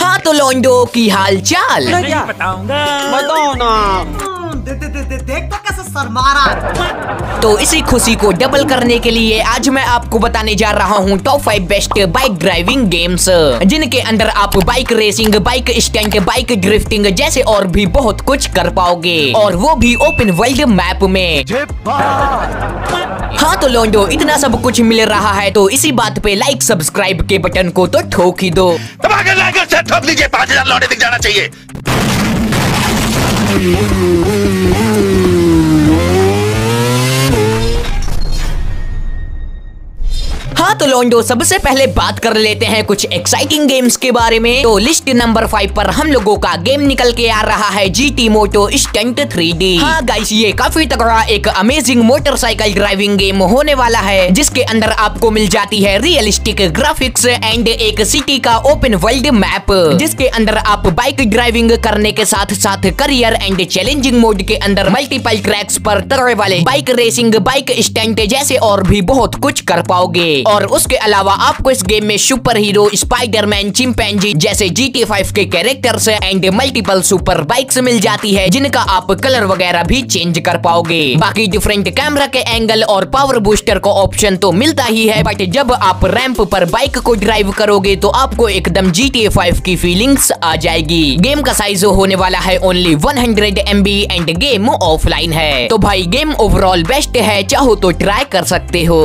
हाँ तो लौंडो की हाल चाल बताऊँगा बताओ ना दे, दे, दे, दे, देख तो कैसे शर्मा रहा तो इसी खुशी को डबल करने के लिए आज मैं आपको बताने जा रहा हूँ top five best bike driving games जिनके अंदर आप bike racing bike stunt bike drifting जैसे और भी बहुत कुछ कर पाओगे। और वो भी ओपन वर्ल्ड मैप में। हाँ तो लोंडो इतना सब कुछ मिल रहा है तो इसी बात पे लाइक सब्सक्राइब के बटन को तो ठोक ही दो। ठोक लीजिए पाँच हज़ार लौटे दिख जाना चाहिए। तो सबसे पहले बात कर लेते हैं कुछ एक्साइटिंग गेम्स के बारे में। तो लिस्ट नंबर फाइव पर हम लोगों का गेम निकल के आ रहा है G T moto stunt three D guys ये काफ़ी तगड़ा एक अमेजिंग मोटरसाइकिल ड्राइविंग गेम होने वाला है, जिसके अंदर आपको मिल जाती है रियलिस्टिक ग्राफिक्स एंड एक सिटी का ओपन वर्ल्ड मैप जिसके अंदर आप बाइक ड्राइविंग करने के साथ साथ करियर एंड चैलेंजिंग मोड के अंदर मल्टीपल ट्रैक्स पर तगड़े वाले बाइक रेसिंग बाइक स्टंट जैसे और भी बहुत कुछ कर पाओगे। और उसके अलावा आपको इस गेम में सुपर हीरो स्पाइडरमैन चिंपैंजी जैसे जी टी फाइव के characters and multiple super bikes मिल जाती है, जिनका आप कलर वगैरह भी चेंज कर पाओगे। बाकी डिफरेंट कैमरा के एंगल और पावर बूस्टर को ऑप्शन तो मिलता ही है बट जब आप रैंप पर बाइक को ड्राइव करोगे तो आपको एकदम जी टी फाइव की फीलिंग्स आ जाएगी। गेम का साइज़ होने वाला है only one hundred M B and game offline है। तो भाई गेम ओवरऑल बेस्ट है, चाहो तो ट्राई कर सकते हो।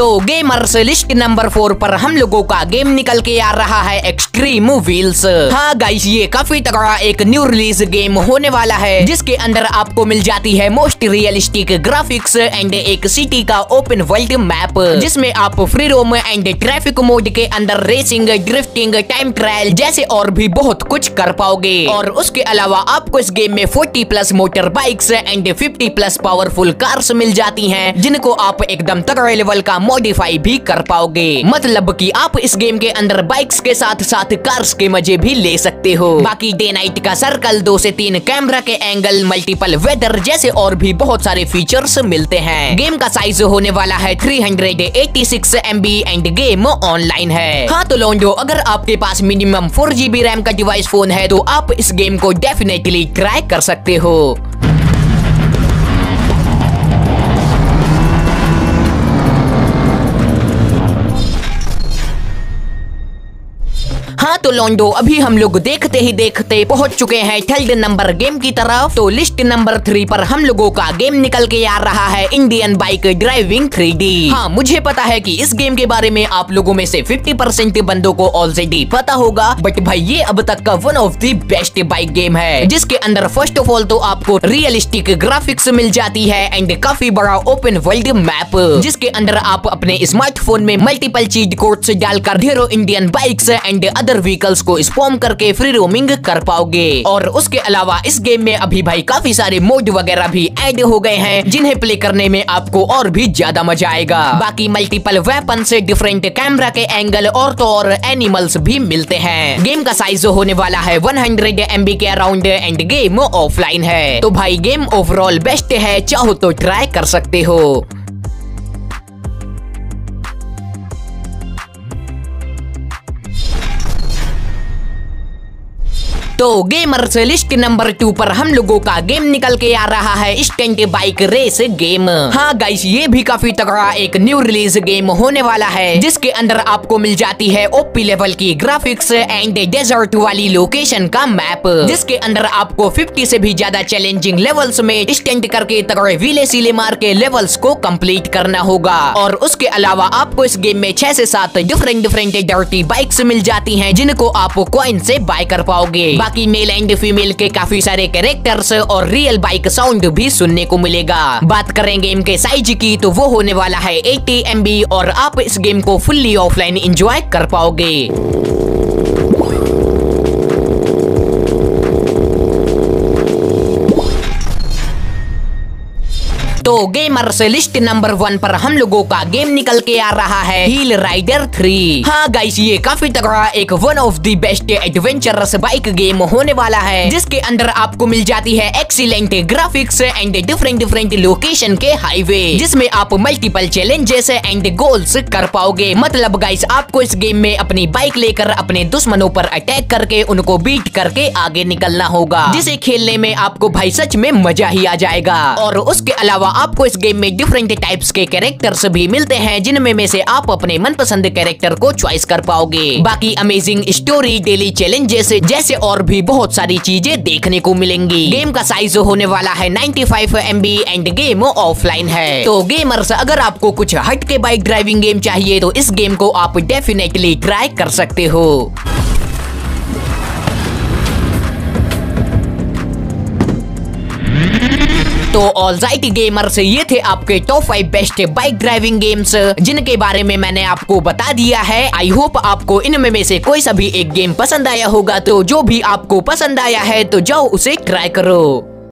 तो गेमर्स लिस्ट नंबर फोर पर हम लोगों का गेम निकल के आ रहा है एक्सट्रीम व्हील्स हाँ गाइस ये काफ़ी तगड़ा एक न्यू रिलीज़ गेम होने वाला है, जिसके अंदर आपको मिल जाती है मोस्ट रियलिस्टिक ग्राफिक्स एंड एक सिटी का ओपन वर्ल्ड मैप जिसमें आप free roam and traffic mode के अंदर रेसिंग ड्रिफ्टिंग टाइम ट्रायल जैसे और भी बहुत कुछ कर पाओगे। और उसके अलावा आपको इस गेम में 40 plus motor bikes and 50 plus powerful cars मिल जाती हैं, जिनको आप एकदम तगड़े लेवल का मॉडिफाई भी कर पाओगे। मतलब कि आप इस गेम के अंदर बाइक्स के साथ साथ कार्स के मज़े भी ले सकते हो। बाकी डे नाइट का सर्कल दो से तीन कैमरा के एंगल मल्टीपल वेदर जैसे और भी बहुत सारे फीचर्स मिलते हैं। गेम का साइज़ होने वाला है 386 हंड्रेड एंड गेम ऑनलाइन है। हाँ तो लोन्डो अगर आपके पास मिनिमम फोर रैम का डिवाइस फ़ोन है तो आप इस गेम को डेफिनेटली ट्राई कर सकते हो। हाँ तो लोंडो, अभी हम लोग देखते ही देखते पहुँच चुके हैं थर्ड नंबर गेम की तरफ़। तो लिस्ट नंबर थ्री पर हम लोगों का गेम निकल के आ रहा है, Indian bike driving three D. हाँ मुझे पता है कि इस गेम के बारे में आप लोगों में से 50 परसेंट बंदों को ऑलरेडी पता होगा बट भाई, ये अब तक का one of the best bike game है, जिसके अंदर फ़र्स्ट ऑफ़ ऑल तो आपको रियलिस्टिक ग्राफिक्स मिल जाती है एंड काफ़ी बड़ा ओपन वर्ल्ड मैप जिसके अंदर आप अपने स्मार्टफ़ोन में मल्टीपल चीज़ कोड्स डालकर ढेरों Indian bikes and other vehicles को स्पॉम करके फ्री रोमिंग कर पाओगे। और उसके अलावा इस गेम में अभी भाई काफ़ी सारे मोड वगैरह भी एड हो गए हैं, जिन्हें प्ले करने में आपको और भी ज़्यादा मज़ा आएगा। बाकी मल्टीपल वेपन से डिफरेंट कैमरा के एंगल और तो और एनिमल्स भी मिलते हैं। गेम का साइज़ होने वाला है 100 हंड्रेड के अराउंड एंड गेम ऑफलाइन है। तो भाई गेम ओवरऑल बेस्ट है, चाहो तो ट्राई कर सकते हो। तो गेमर्स लिस्ट नंबर टू पर हम लोगों का गेम निकल के आ रहा है स्टेंट बाइक रेस गेम हाँ गाइस ये भी काफ़ी तगड़ा एक न्यू रिलीज़ गेम होने वाला है, जिसके अंदर आपको मिल जाती है ओपी लेवल की ग्राफिक्स एंड डेजर्ट वाली लोकेशन का मैप जिसके अंदर आपको 50 से भी ज़्यादा चैलेंजिंग लेवल्स में स्टेंट करके तगड़े वीले सीले मार के लेवल्स को कंप्लीट करना होगा। और उसके अलावा आपको इस गेम में छह से सात डिफरेंट डिफरेंट डर्टी बाइक्स मिल जाती हैं, जिनको आप कॉइन से बाय कर पाओगे। बाकी मेल एंड फीमेल के काफ़ी सारे कैरेक्टर्स और रियल बाइक साउंड भी सुनने को मिलेगा। बात करें गेम के साइज़ की तो वो होने वाला है एटी एम और आप इस गेम को फुल्ली ऑफलाइन एंजॉय कर पाओगे। तो गेमर से लिस्ट नंबर वन पर हम लोगों का गेम निकल के आ रहा है। हील राइडर थ्री हाँ गाइस ये काफ़ी तगड़ा एक one of the best adventurous bike game होने वाला है, जिसके अंदर आपको मिल जाती है excellent graphics and different different location के हाईवे जिसमें आप मल्टीपल चैलेंजेस एंड गोल्स कर पाओगे। मतलब गाइस आपको इस गेम में अपनी बाइक लेकर अपने दुश्मनों पर अटैक करके, उनको बीट करके आगे निकलना होगा, जिसे खेलने में आपको भाई, सच में मज़ा ही आ जाएगा। और उसके अलावा आपको इस गेम में डिफरेंट टाइप्स के कैरेक्टर्स भी मिलते हैं, जिनमें में से आप अपने मनपसंद कैरेक्टर को चॉइस कर पाओगे। बाकी अमेजिंग स्टोरी डेली चैलेंजेस जैसे और भी बहुत सारी चीज़ें देखने को मिलेंगी। गेम का साइज़ होने वाला है 95 फाइव एंड गेम ऑफलाइन है। तो गेमर्स अगर आपको कुछ हट के बाइक ड्राइविंग गेम चाहिए तो इस गेम को आप डेफिनेटली ट्राई कर सकते हो। तो ऑलराइट गेमर्स ये थे आपके top five best bike driving games जिनके बारे में मैंने आपको बता दिया है। आई होप आपको इनमें में से कोई सभी एक गेम पसंद आया होगा तो जो भी आपको पसंद आया है तो जाओ उसे ट्राई करो।